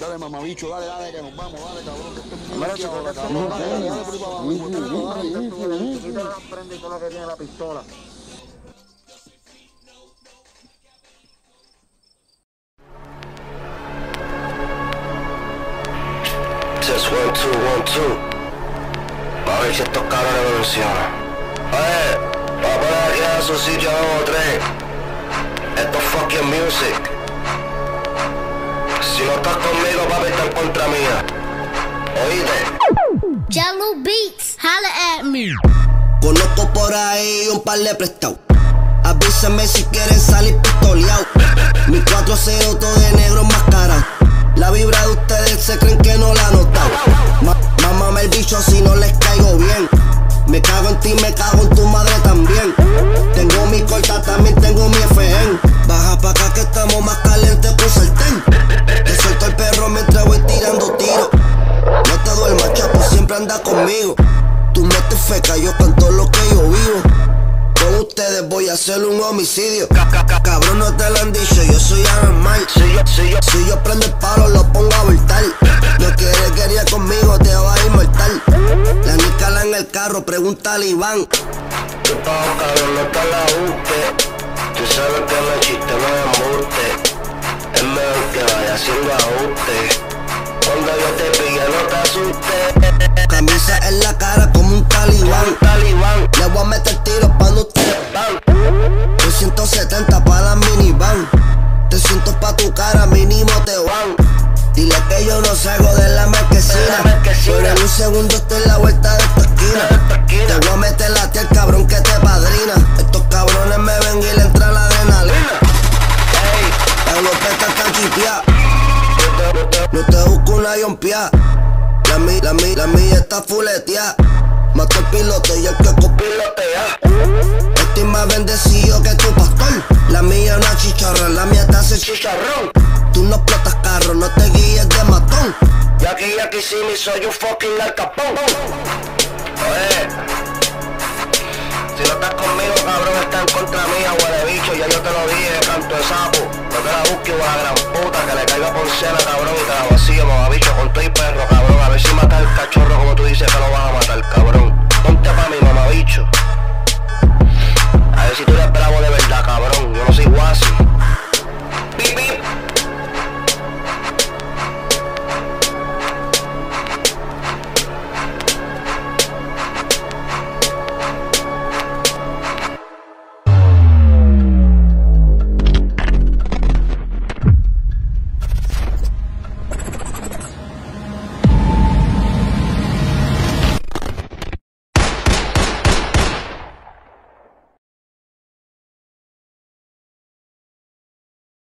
Dale, mamabicho, dale, dale, que nos vamos, dale, cabrón. Que estoy muy cabrón. Dale, que tiene la pistola. A ver si estos cabrones evolucionan. Aquí a su sitio 2 esto es fucking music. Si no estás conmigo, papi, estás contra mía. Oíste. Jello Beats, holla at me. Conozco por ahí un par de prestados. Avísenme si quieren salir pistoleados. Mi 4-0 todo de negro enmascarado. La vibra de ustedes se creen que no la han notado. Ma mámame el bicho si no les caigo bien. Me cago en ti, me cago en tu feca, yo canto lo que yo vivo. Con ustedes voy a hacer un homicidio. Ca- ca- ca- Cabrón, no te lo han dicho, yo soy anormal. Si yo, si yo, si yo prendo el palo, lo pongo a voltar. No quieres quería conmigo, te va a inmortal. La nícala en el carro, pregúntale Iván. Tú estás cabrón, no te la busques. Tú sabes que no es chiste, no embuste. Es mejor que vaya haciendo ajuste. Cuando yo te pille, no te asustes. Camisa en la cara un talibán. Talibán. Le voy a meter tiros pa' no Bam. 370 pa' la minivan. 300 pa' tu cara, mínimo te van. Dile que yo no salgo de la marquesina. Pero en un segundo estoy en la vuelta de esta esquina. Te voy a meter la tía al cabrón que te padrina. Estos cabrones me ven y le entra la adrenalina. Ey, La glopeta está te- te- No te busco una yompia. La mía, la mía, la mía está fuleteada Mato el piloto y el que copió pilotea. Estoy más bendecido que tu pastor. La mía es una chicharra, la mía te hace Chicharrón. Tú no explotas carro, no te guíes de matón. Y aquí, aquí sí, me soy un fucking alcapón. Oye, si no estás conmigo, cabrón, está en contra mía, huele bicho, ya yo te lo dije, canto de sapo. No te la busques, a la gran puta, que le caiga por cena, cabrón, y te la vacío, bicho, con todo y perro, cabrón. A ver si matas el cachorro, como tú dices, que lo